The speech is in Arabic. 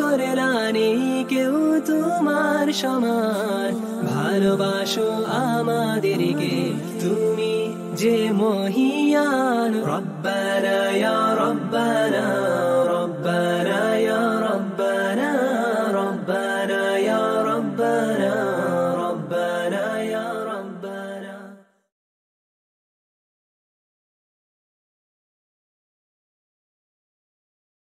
করলানি কেউ তোমার সমান ভালোবাসো আমাদেরকে তুমি যে মহিয়ান রব্বানা ইয়া রব্বানা রব্বানা ইয়া রব্বানা ربنا يا ربنا ربنا يا